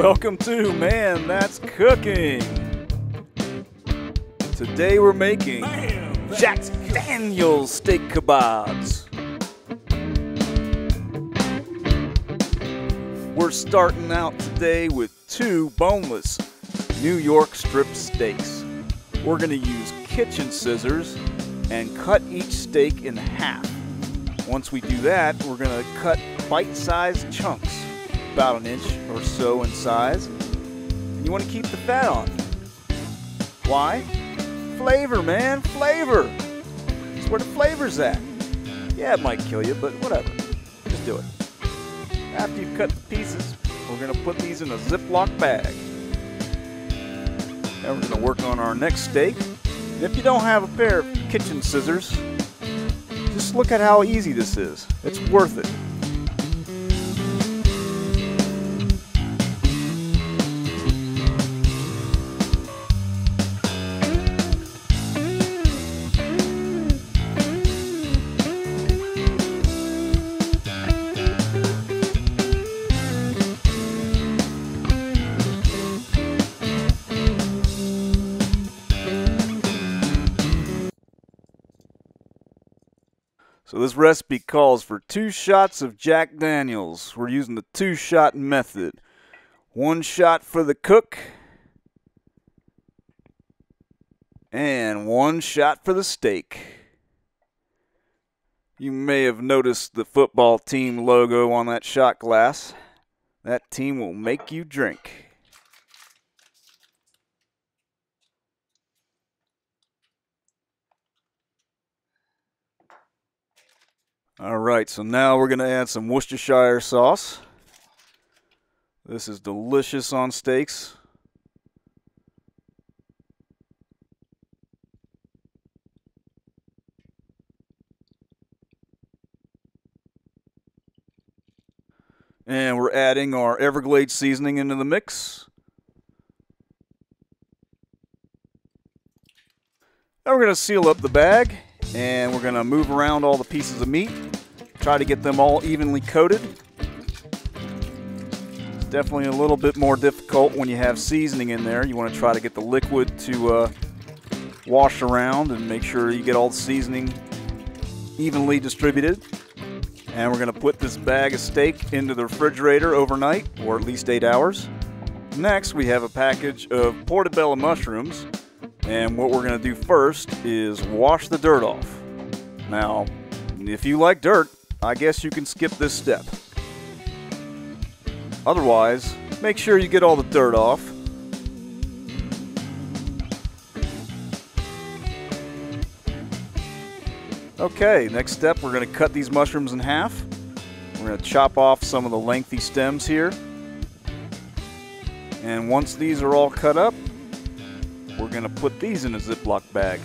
Welcome to Man That's Cooking. Today we're making Jack Daniels steak kebabs. We're starting out today with two boneless New York strip steaks. We're going to use kitchen scissors and cut each steak in half. Once we do that, we're going to cut bite-sized chunks, about an inch or so in size. And you want to keep the fat on. Why? Flavor, man, flavor. It's where the flavor's at. Yeah, it might kill you, but whatever. Just do it. After you've cut the pieces, we're going to put these in a Ziploc bag. Now we're going to work on our next steak. And if you don't have a pair of kitchen scissors, just look at how easy this is. It's worth it. So this recipe calls for two shots of Jack Daniels. We're using the two shot method. One shot for the cook and one shot for the steak. You may have noticed the football team logo on that shot glass. That team will make you drink. All right, so now we're going to add some Worcestershire sauce. This is delicious on steaks. And we're adding our Everglades seasoning into the mix. Now we're going to seal up the bag and we're going to move around all the pieces of meat. Try to get them all evenly coated. Definitely a little bit more difficult when you have seasoning in there. You want to try to get the liquid to uh, wash around and make sure you get all the seasoning evenly distributed. And we're going to put this bag of steak into the refrigerator overnight, or at least eight hours. Next, we have a package of portobello mushrooms. And what we're going to do first is wash the dirt off. Now, if you like dirt, I guess you can skip this step. Otherwise, make sure you get all the dirt off. Okay, next step, we're going to cut these mushrooms in half. We're going to chop off some of the lengthy stems here. And once these are all cut up, we're going to put these in a Ziploc bag.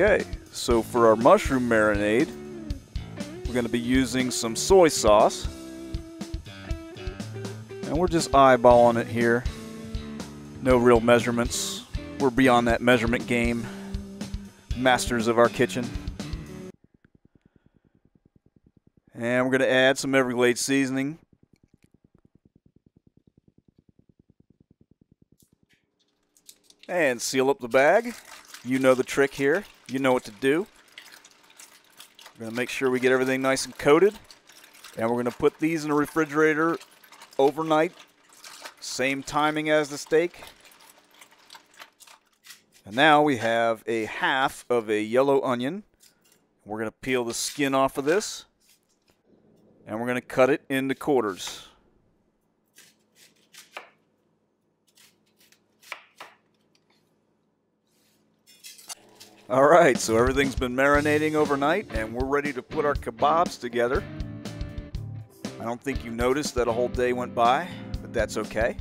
Okay, so for our mushroom marinade, we're going to be using some soy sauce. And we're just eyeballing it here. No real measurements. We're beyond that measurement game. Masters of our kitchen. And we're going to add some Everglades seasoning. And seal up the bag. You know the trick here. You know what to do. We're going to make sure we get everything nice and coated. And we're going to put these in the refrigerator overnight. Same timing as the steak. And now we have a half of a yellow onion. We're going to peel the skin off of this. And we're going to cut it into quarters. All right, so everything's been marinating overnight and we're ready to put our kebabs together. I don't think you noticed that a whole day went by, but that's okay.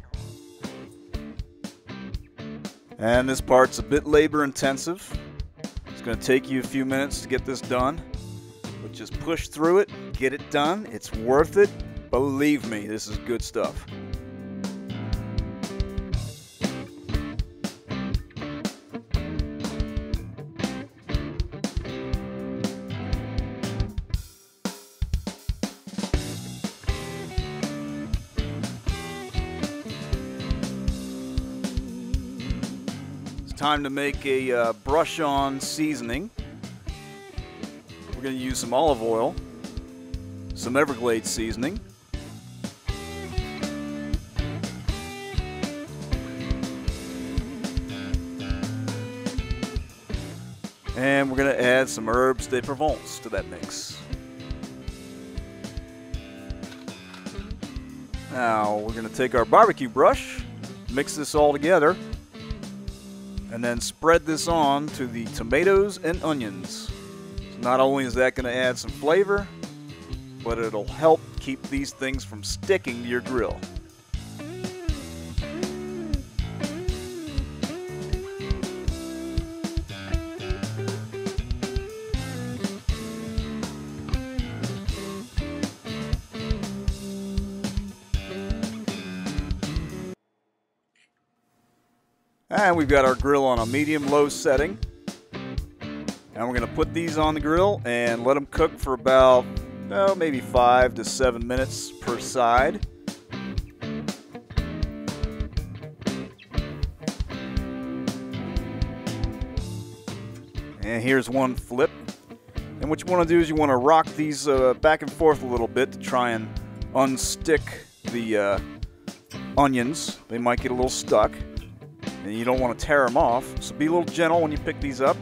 And this part's a bit labor intensive. It's going to take you a few minutes to get this done, but just push through it, get it done. It's worth it. Believe me, this is good stuff. Time to make a uh, brush on seasoning. We're going to use some olive oil, some Everglades seasoning, and we're going to add some herbs de Provence to that mix. Now we're going to take our barbecue brush, mix this all together, and then spread this on to the tomatoes and onions. So not only is that going to add some flavor, but it'll help keep these things from sticking to your grill. And we've got our grill on a medium-low setting. And we're going to put these on the grill and let them cook for about, oh, maybe five to seven minutes per side. And here's one flip. And what you want to do is you want to rock these uh, back and forth a little bit to try and unstick the uh, onions. They might get a little stuck and you don't want to tear them off. So be a little gentle when you pick these up.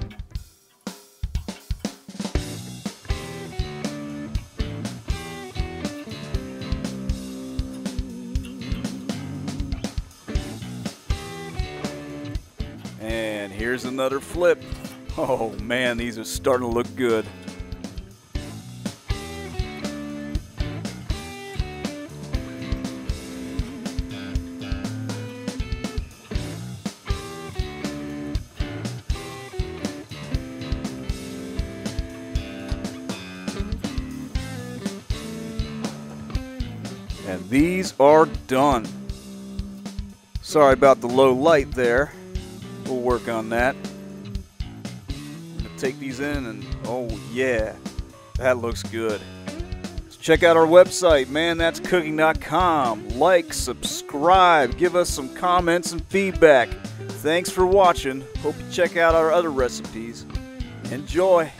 And here's another flip. Oh man, these are starting to look good. And these are done. Sorry about the low light there. We'll work on that. Take these in and oh yeah, that looks good. So check out our website, manthat'scooking.com. Like, subscribe, give us some comments and feedback. Thanks for watching. Hope you check out our other recipes. Enjoy.